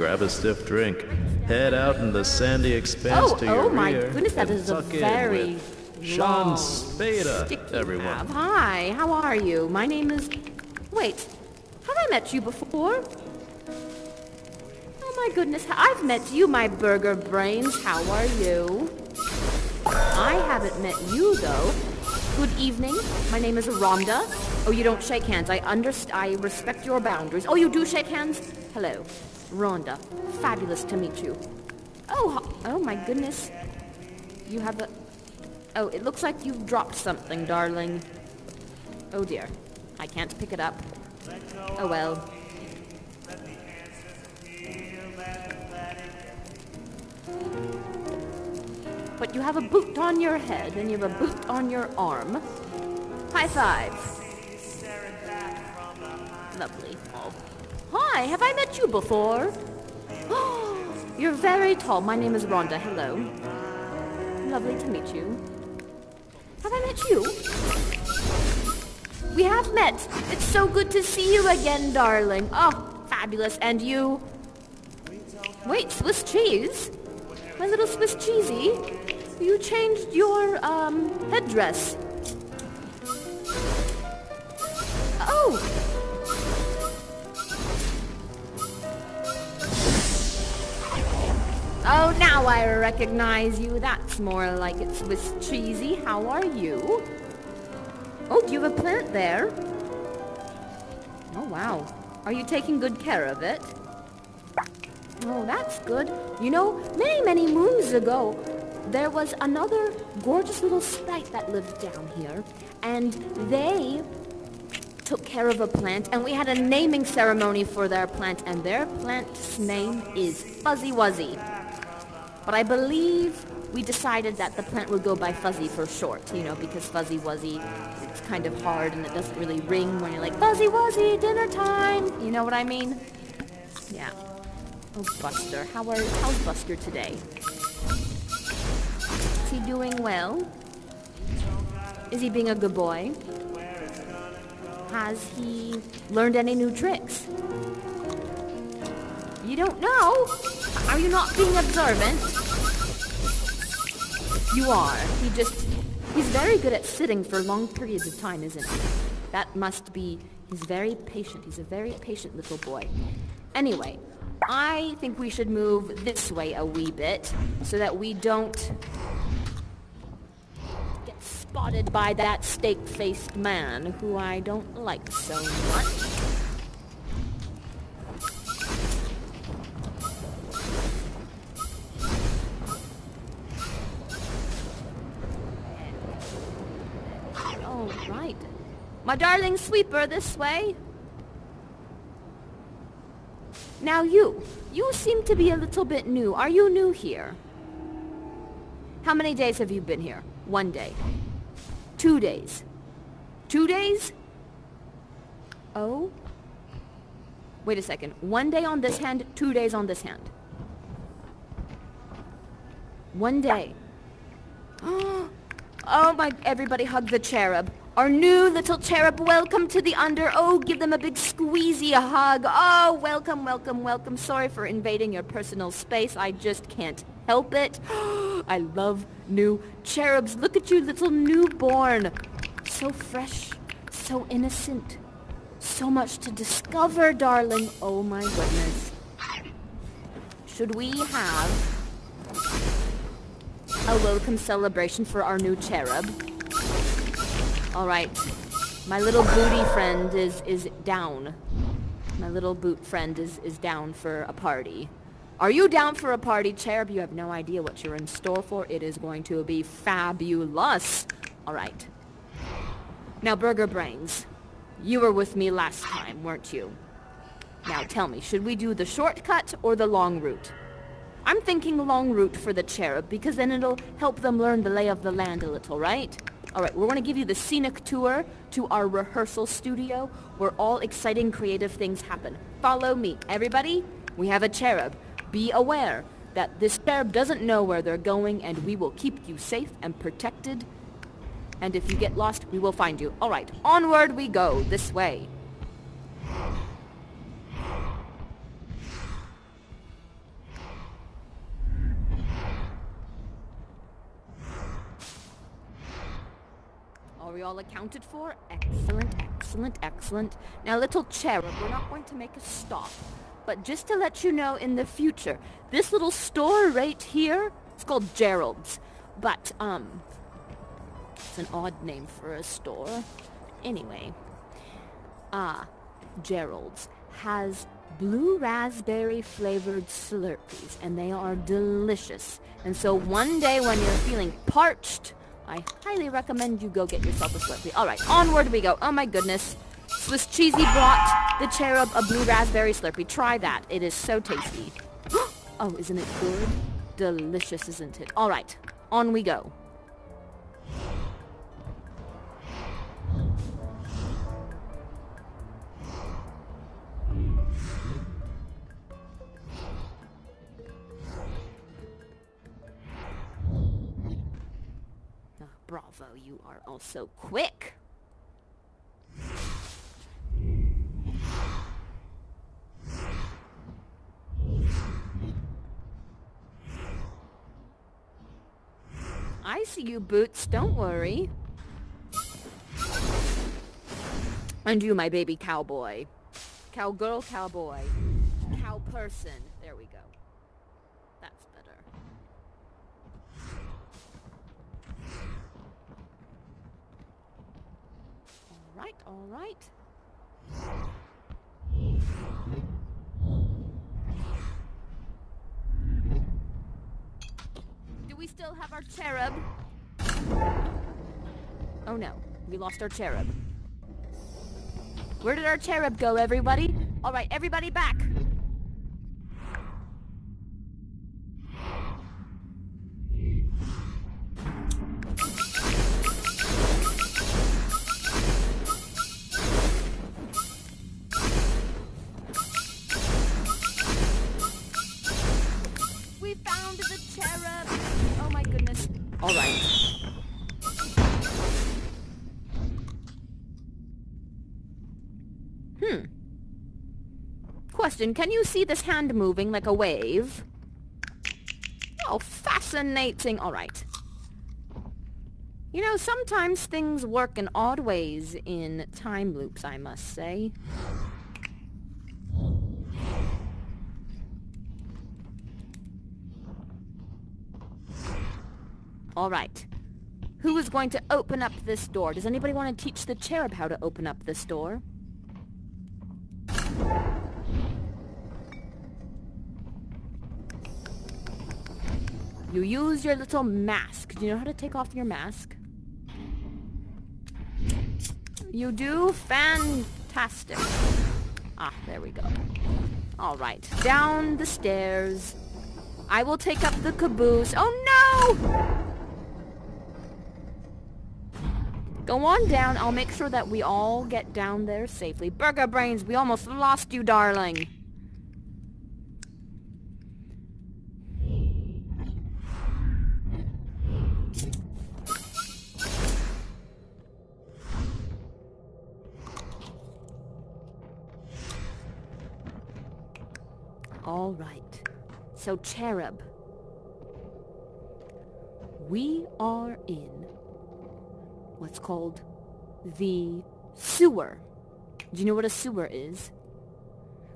grab a stiff drink, head out in the sandy expanse Oh, to oh your oh my rear, goodness, that is a very Sean Spada, stick everyone. Hi, how are you? My name is... Wait, have I met you before? Oh my goodness, I've met you, my burger brains. How are you? I haven't met you, though. Good evening. My name is Rhonda. Oh, you don't shake hands. I underst- I respect your boundaries. Oh, you do shake hands? Hello. Rhonda. Fabulous to meet you. Oh, oh my goodness. You have a... Oh, it looks like you've dropped something, darling. Oh dear. I can't pick it up. Oh well. But you have a boot on your head and you have a boot on your arm. High five. Lovely. Oh. Hi, have I met you before? You're very tall. My name is Rhonda. Hello. Lovely to meet you. Have I met you? We have met. It's so good to see you again, darling. Oh, fabulous. And you? Wait, Swiss cheese? My little Swiss cheesy? You changed your, um, headdress. Oh, now I recognize you. That's more like it, Swiss cheesy. How are you? Oh, do you have a plant there? Oh, wow. Are you taking good care of it? Oh, that's good. You know, many, many moons ago, there was another gorgeous little sprite that lived down here, and they took care of a plant, and we had a naming ceremony for their plant, and their plant's name is Fuzzy Wuzzy. But I believe we decided that the plant would go by Fuzzy for short, you know, because Fuzzy Wuzzy, it's kind of hard and it doesn't really ring when you're like, Fuzzy Wuzzy, dinner time! You know what I mean? Yeah. Oh, Buster, how are, how's Buster today? Is he doing well? Is he being a good boy? Has he learned any new tricks? You don't know? Are you not being observant? You are. He just... He's very good at sitting for long periods of time, isn't he? That must be... He's very patient. He's a very patient little boy. Anyway, I think we should move this way a wee bit so that we don't get spotted by that steak-faced man who I don't like so much. My darling sweeper, this way. Now you, you seem to be a little bit new. Are you new here? How many days have you been here? One day. Two days. Two days? Oh? Wait a second. One day on this hand, two days on this hand. One day. Oh my, everybody hug the cherub. Our new little cherub, welcome to the under. Oh, give them a big squeezy, a hug. Oh, welcome, welcome, welcome. Sorry for invading your personal space. I just can't help it. I love new cherubs. Look at you, little newborn. So fresh, so innocent. So much to discover, darling. Oh my goodness. Should we have a welcome celebration for our new cherub. All right. My little booty friend is, is down. My little boot friend is, is down for a party. Are you down for a party, cherub? You have no idea what you're in store for. It is going to be fabulous. All right. Now, Burger Brains, you were with me last time, weren't you? Now tell me, should we do the shortcut or the long route? I'm thinking long route for the cherub because then it'll help them learn the lay of the land a little, right? All right, we're going to give you the scenic tour to our rehearsal studio where all exciting creative things happen. Follow me. Everybody, we have a cherub. Be aware that this cherub doesn't know where they're going and we will keep you safe and protected. And if you get lost, we will find you. All right, onward we go, this way. We all accounted for? Excellent, excellent, excellent. Now, little cherub, we're not going to make a stop. But just to let you know in the future, this little store right here, it's called Gerald's. But, um, it's an odd name for a store. Anyway, ah, Gerald's has blue raspberry flavored Slurpees, and they are delicious. And so one day when you're feeling parched, I highly recommend you go get yourself a Slurpee. All right, onward we go. Oh my goodness. Swiss Cheesy brought the cherub a blue raspberry Slurpee. Try that. It is so tasty. oh, isn't it good? Delicious, isn't it? All right, on we go. Bravo, you are also quick. I see you, Boots. Don't worry. And you, my baby cowboy. Cowgirl, cowboy. Cow person. There we go. That's better. All right, all right. Do we still have our cherub? Oh no, we lost our cherub. Where did our cherub go, everybody? All right, everybody back. Can you see this hand moving like a wave? Oh, fascinating. All right. You know, sometimes things work in odd ways in time loops, I must say. All right. Who is going to open up this door? Does anybody want to teach the cherub how to open up this door? You use your little mask. Do you know how to take off your mask? You do? Fantastic. Ah, there we go. All right. Down the stairs. I will take up the caboose. Oh no! Go on down. I'll make sure that we all get down there safely. Burger Brains, we almost lost you, darling. All right. So, Cherub, we are in what's called the sewer. Do you know what a sewer is?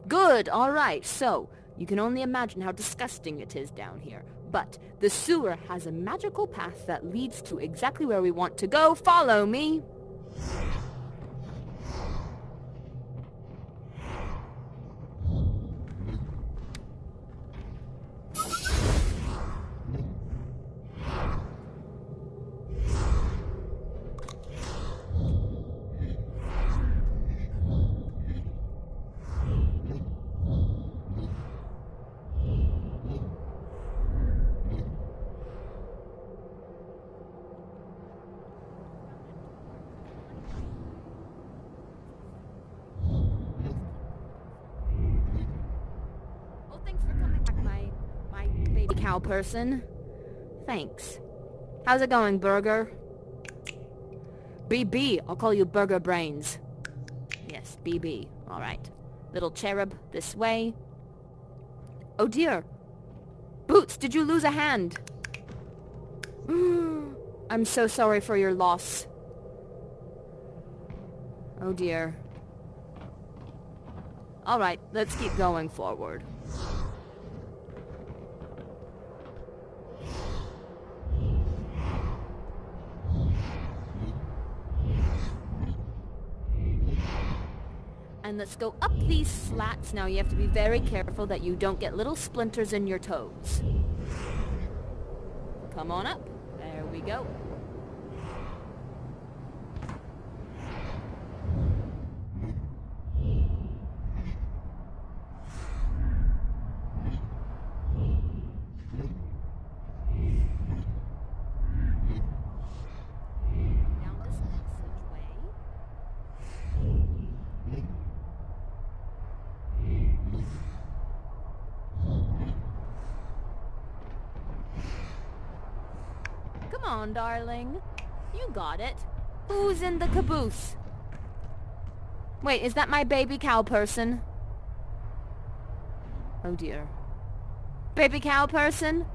Good, all right. So, you can only imagine how disgusting it is down here. But the sewer has a magical path that leads to exactly where we want to go. Follow me. Well, thanks for coming back, my my cow person. Thanks. How's it going, Burger? BB, I'll call you Burger Brains. Yes, BB. All right. Little cherub, this way. Oh dear. Boots, did you lose a hand? I'm so sorry for your loss. Oh dear. Alright, let's keep going forward. And let's go up these slats. Now you have to be very careful that you don't get little splinters in your toes. Come on up. There we go. Down this passageway. Come on, darling. You got it. Who's in the caboose? Wait, is that my baby cow person? Oh dear. Baby cow person?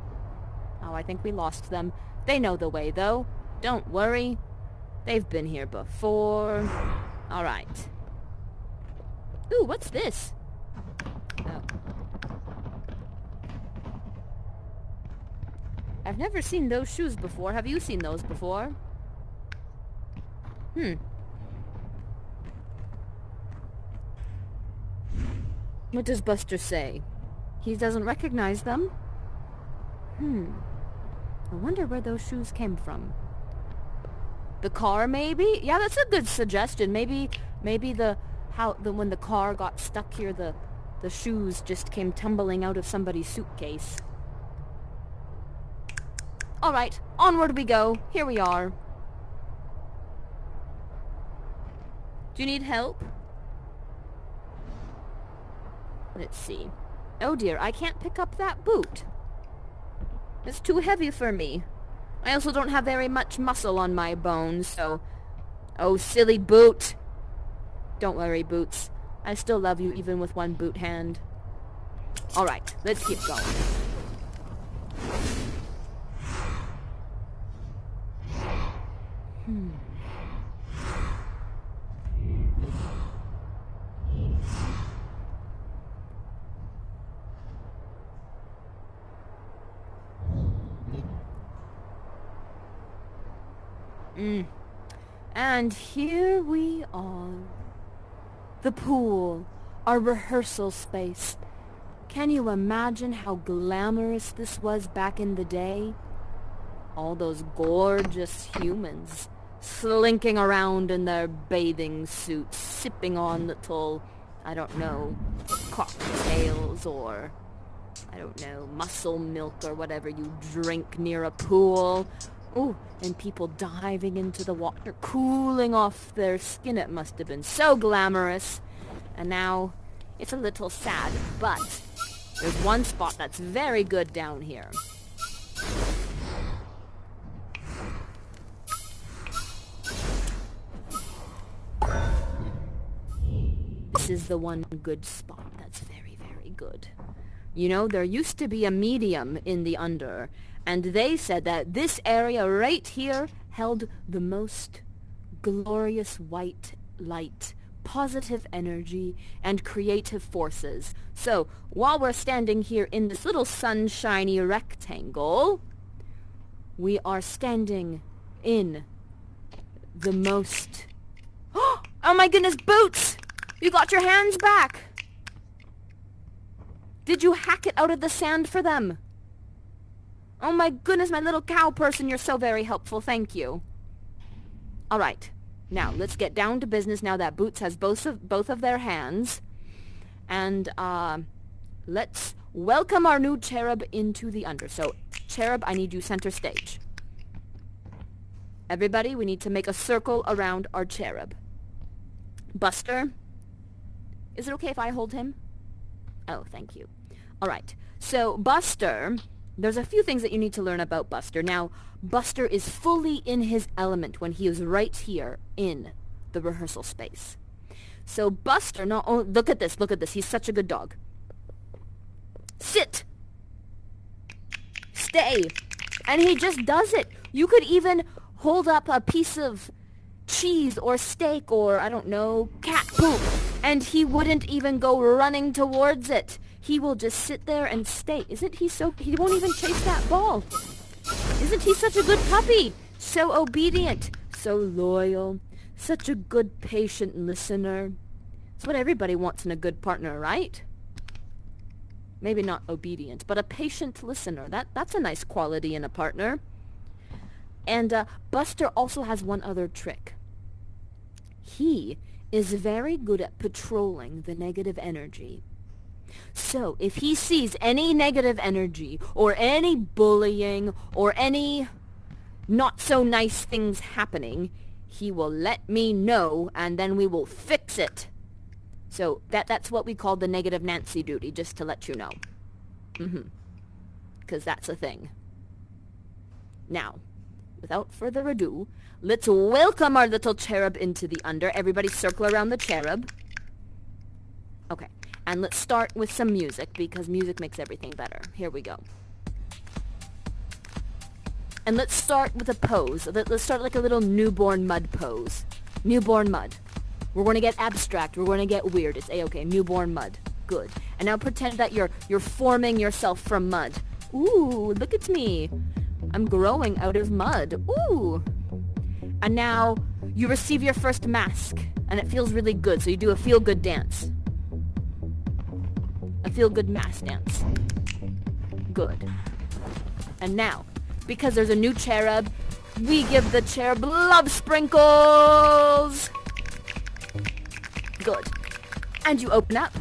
Oh, I think we lost them. They know the way, though. Don't worry. They've been here before. All right. Ooh, what's this? Oh. I've never seen those shoes before. Have you seen those before? Hmm. What does Buster say? He doesn't recognize them? Hmm. I wonder where those shoes came from. The car, maybe? Yeah, that's a good suggestion. Maybe, maybe the how the when the car got stuck here, the the shoes just came tumbling out of somebody's suitcase. All right, onward we go. Here we are. Do you need help? Let's see. Oh dear, I can't pick up that boot. It's too heavy for me. I also don't have very much muscle on my bones, so... Oh, silly boot! Don't worry, Boots. I still love you even with one boot hand. Alright, let's keep going. Hmm. Mm. And here we are. The pool, our rehearsal space. Can you imagine how glamorous this was back in the day? All those gorgeous humans slinking around in their bathing suits, sipping on little, I don't know, cocktails or, I don't know, muscle milk or whatever you drink near a pool. Ooh, and people diving into the water, cooling off their skin. It must have been so glamorous. And now it's a little sad, but there's one spot that's very good down here. This is the one good spot that's very, very good. You know, there used to be a medium in the under, and they said that this area right here held the most glorious white light, positive energy, and creative forces. So, while we're standing here in this little sunshiny rectangle, we are standing in the most... Oh my goodness, Boots! You got your hands back! Did you hack it out of the sand for them? Oh my goodness, my little cow person, you're so very helpful. Thank you. All right. Now, let's get down to business now that Boots has both of, both of their hands. And uh, let's welcome our new cherub into the under. So, cherub, I need you center stage. Everybody, we need to make a circle around our cherub. Buster, is it okay if I hold him? Oh, thank you. All right. So, Buster there's a few things that you need to learn about Buster. Now, Buster is fully in his element when he is right here in the rehearsal space. So Buster, no, oh, look at this, look at this. He's such a good dog. Sit. Stay. And he just does it. You could even hold up a piece of cheese or steak or, I don't know, cat poop. And he wouldn't even go running towards it. He will just sit there and stay. Isn't he so... He won't even chase that ball. Isn't he such a good puppy? So obedient. So loyal. Such a good patient listener. It's what everybody wants in a good partner, right? Maybe not obedient, but a patient listener. That That's a nice quality in a partner. And uh, Buster also has one other trick. He is very good at patrolling the negative energy. So if he sees any negative energy or any bullying or any not so nice things happening, he will let me know and then we will fix it. So that that's what we call the negative Nancy duty, just to let you know. Mm-hmm. Because that's a thing. Now, without further ado, let's welcome our little cherub into the under. Everybody circle around the cherub. Okay, and let's start with some music, because music makes everything better. Here we go. And let's start with a pose. Let's start like a little newborn mud pose. Newborn mud. We're going to get abstract. We're going to get weird. It's a-okay. Newborn mud. Good. And now pretend that you're you're forming yourself from mud. Ooh, look at me. I'm growing out of mud. Ooh. And now you receive your first mask. And it feels really good. So you do a feel-good dance. A feel-good mass dance. Good. And now, because there's a new cherub, we give the cherub love sprinkles! Good. And you open up.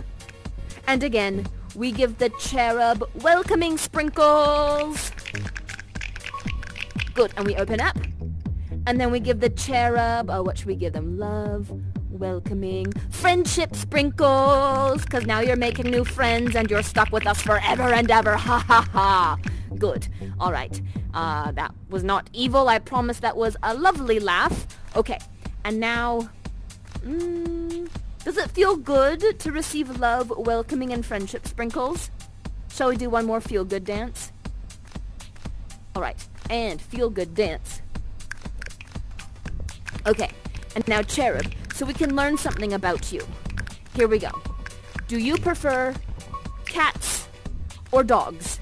And again, we give the cherub welcoming sprinkles! Good. And we open up. And then we give the cherub, oh, what should we give them? Love, welcoming, friendship sprinkles, because now you're making new friends and you're stuck with us forever and ever. Ha ha ha. Good. All right. Uh, that was not evil. I promise that was a lovely laugh. Okay. And now... Mm, does it feel good to receive love, welcoming, and friendship sprinkles? Shall we do one more feel-good dance? All right. And feel-good dance. Okay. And now Cherub, so we can learn something about you. Here we go. Do you prefer cats or dogs?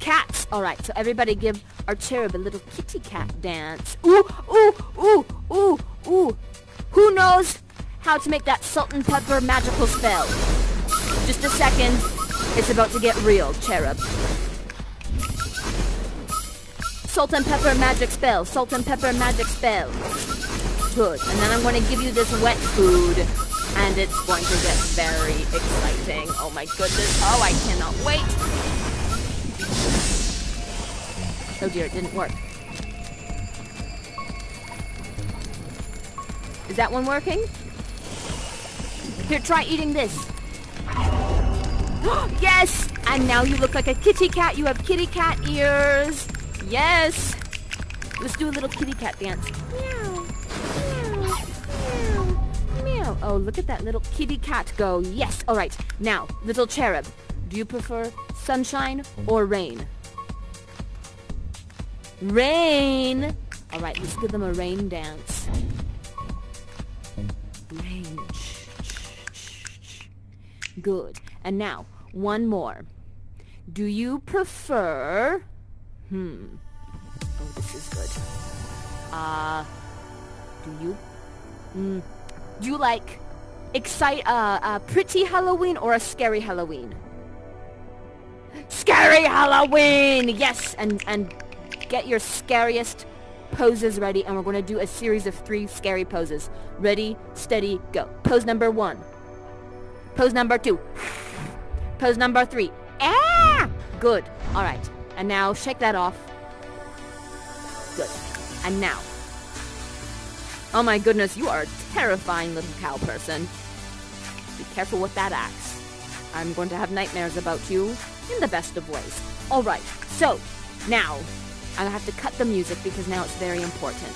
Cats. All right, so everybody give our cherub a little kitty cat dance. Ooh, ooh, ooh, ooh, ooh. Who knows how to make that salt and pepper magical spell? Just a second. It's about to get real, cherub. Salt and pepper magic spell. Salt and pepper magic spell. Good. And then I'm going to give you this wet food. And it's going to get very exciting. Oh my goodness. Oh, I cannot wait. Oh dear, it didn't work. Is that one working? Here, try eating this. yes! And now you look like a kitty cat. You have kitty cat ears. Yes! Let's do a little kitty cat dance. Oh, look at that little kitty cat go. Yes! All right. Now, little cherub. Do you prefer sunshine or rain? Rain! Alright, let's give them a rain dance. Rain. Good. And now, one more. Do you prefer... Hmm. Oh, this is good. Uh, do you... Hmm. Do you like excite uh, a pretty Halloween or a scary Halloween? Scary Halloween! Yes! And, and get your scariest poses ready and we're going to do a series of three scary poses. Ready, steady, go. Pose number one. Pose number two. Pose number three. Ah! Good. All right. And now shake that off. Good. And now. Oh my goodness, you are a terrifying little cow person. Be careful with that axe. I'm going to have nightmares about you in the best of ways. All right. So, now I have to cut the music because now it's very important.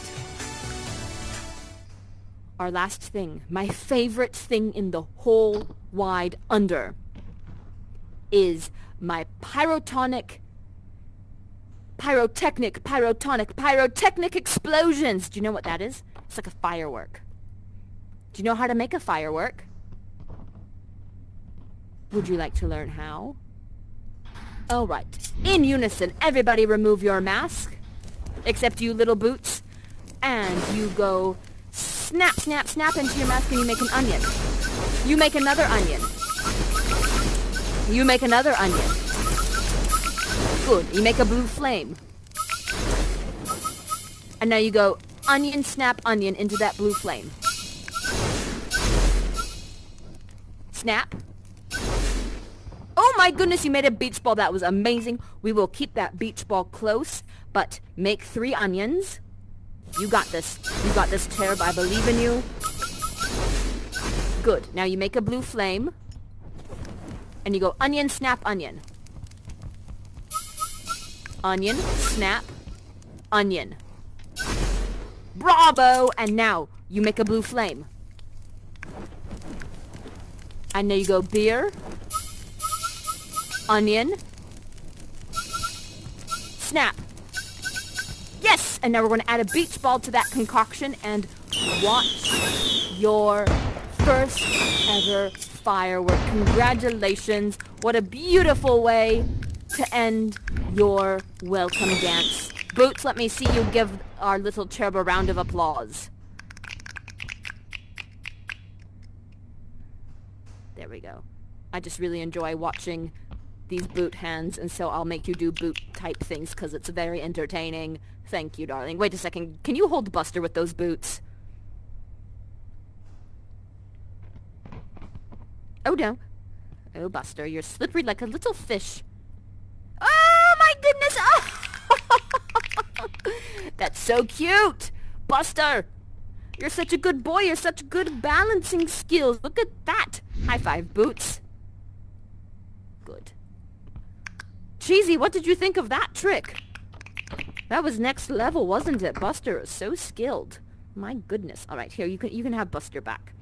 Our last thing, my favorite thing in the whole wide under, is my pyrotonic, pyrotechnic, pyrotonic, pyrotechnic explosions. Do you know what that is? It's like a firework. Do you know how to make a firework? Would you like to learn how? All right. In unison, everybody remove your mask, except you little boots, and you go snap, snap, snap into your mask and you make an onion. You make another onion. You make another onion. Good. You make a blue flame. And now you go onion, snap, onion into that blue flame. Snap. Oh my goodness, you made a beach ball. That was amazing. We will keep that beach ball close, but make three onions. You got this. You got this, Terb. I believe in you. Good. Now you make a blue flame. And you go onion, snap, onion. Onion, snap, onion. Bravo! And now you make a blue flame. And now you go beer, onion, snap. Yes! And now we're going to add a beach ball to that concoction and watch your first ever firework. Congratulations. What a beautiful way to end your welcome dance. Boots, let me see you give our little cherub a round of applause. There we go. I just really enjoy watching these boot hands, and so I'll make you do boot type things because it's very entertaining. Thank you, darling. Wait a second. Can you hold Buster with those boots? Oh, no. Oh, Buster, you're slippery like a little fish. Oh, my goodness! Oh! That's so cute! Buster! You're such a good boy. You're such good balancing skills. Look at that. High five, Boots. Good. Cheesy, what did you think of that trick? That was next level, wasn't it? Buster is so skilled. My goodness. All right, here, you can, you can have Buster back.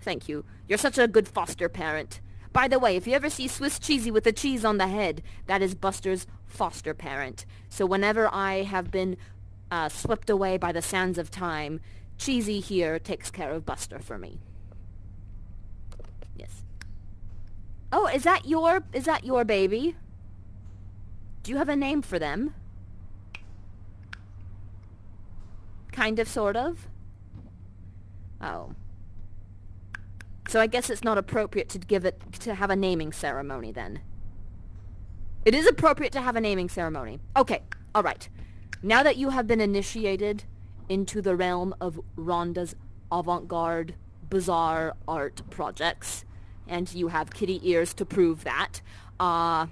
Thank you. You're such a good foster parent. By the way, if you ever see Swiss Cheesy with a cheese on the head, that is Buster's foster parent. So whenever I have been uh, swept away by the sands of time, Cheesy here takes care of Buster for me. Yes. Oh, is that your is that your baby? Do you have a name for them? Kind of, sort of? Oh. So I guess it's not appropriate to give it to have a naming ceremony then. It is appropriate to have a naming ceremony. Okay, all right. Now that you have been initiated into the realm of Rhonda's avant-garde, bizarre art projects, and you have kitty ears to prove that, uh,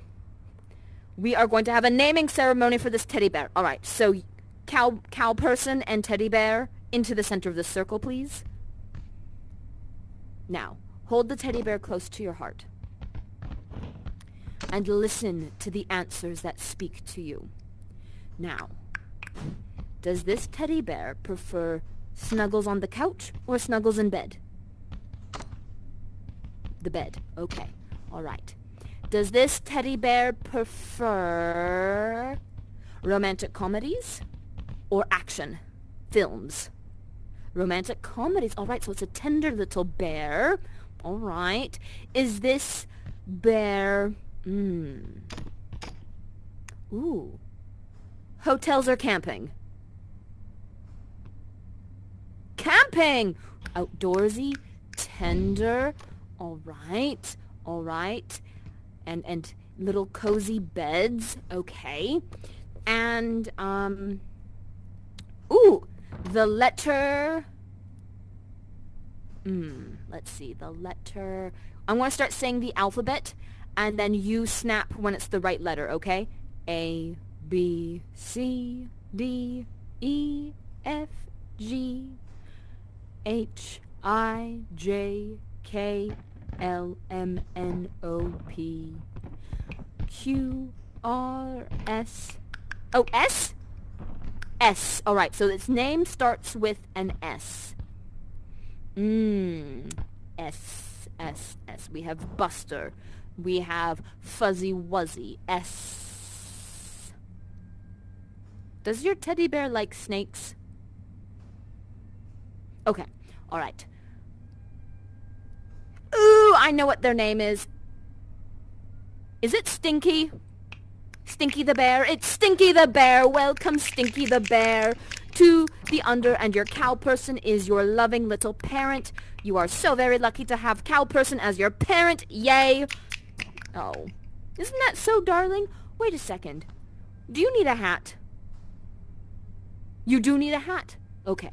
we are going to have a naming ceremony for this teddy bear. All right, so cow, cow person and teddy bear into the center of the circle, please. Now, hold the teddy bear close to your heart and listen to the answers that speak to you. Now, does this teddy bear prefer snuggles on the couch or snuggles in bed? The bed. Okay. All right. Does this teddy bear prefer romantic comedies or action films? Romantic comedies. All right, so it's a tender little bear. All right. Is this bear... Hmm. Ooh. Hotels or camping? Camping! Outdoorsy, tender. All right, all right. And, and little cozy beds. Okay. And, um... Ooh, the letter... Hmm, let's see, the letter... I'm going to start saying the alphabet, and then you snap when it's the right letter, okay? A, B, C, D, E, F, G, H, I, J, K, L, M, N, O, P, Q, R, S... Oh, S? S. All right, so its name starts with an S. Mmm. S, S, S. We have Buster. We have Fuzzy Wuzzy. S. Does your teddy bear like snakes? Okay. All right. Ooh, I know what their name is. Is it Stinky? Stinky the Bear? It's Stinky the Bear. Welcome, Stinky the Bear, to the Under, and your cow person is your loving little parent. You are so very lucky to have cow person as your parent. Yay! Oh, isn't that so darling? Wait a second. Do you need a hat? You do need a hat? Okay.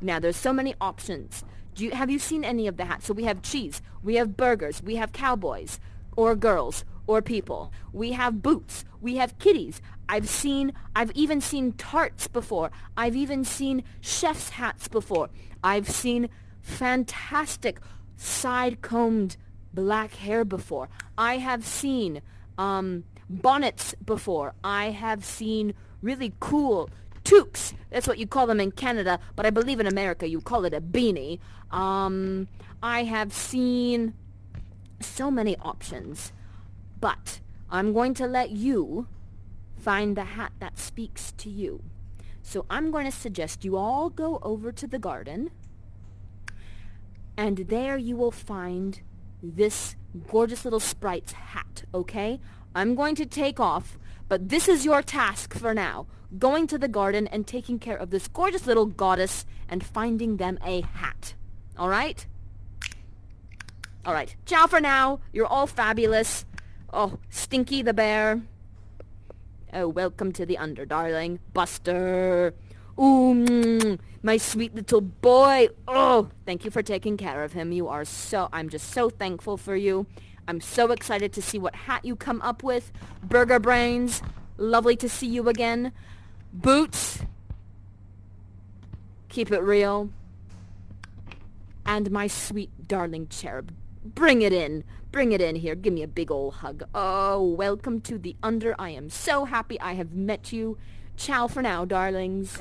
Now, there's so many options. Do you, have you seen any of the hats? So we have cheese, we have burgers, we have cowboys, or girls, or people. We have boots, we have kitties. I've seen, I've even seen tarts before. I've even seen chef's hats before. I've seen fantastic side-combed black hair before. I have seen um, bonnets before. I have seen really cool toques. That's what you call them in Canada, but I believe in America you call it a beanie. Um, I have seen so many options, but I'm going to let you find the hat that speaks to you. So I'm going to suggest you all go over to the garden, and there you will find this gorgeous little sprite's hat, okay? I'm going to take off, but this is your task for now. Going to the garden and taking care of this gorgeous little goddess and finding them a hat. All right? All right. Ciao for now. You're all fabulous. Oh, Stinky the bear. Oh, welcome to the under, darling. Buster. Ooh, my sweet little boy. Oh, thank you for taking care of him. You are so, I'm just so thankful for you. I'm so excited to see what hat you come up with. Burger Brains, lovely to see you again. Boots, keep it real. And my sweet darling cherub, bring it in. Bring it in here. Give me a big ol' hug. Oh, welcome to the under. I am so happy I have met you. Ciao for now, darlings.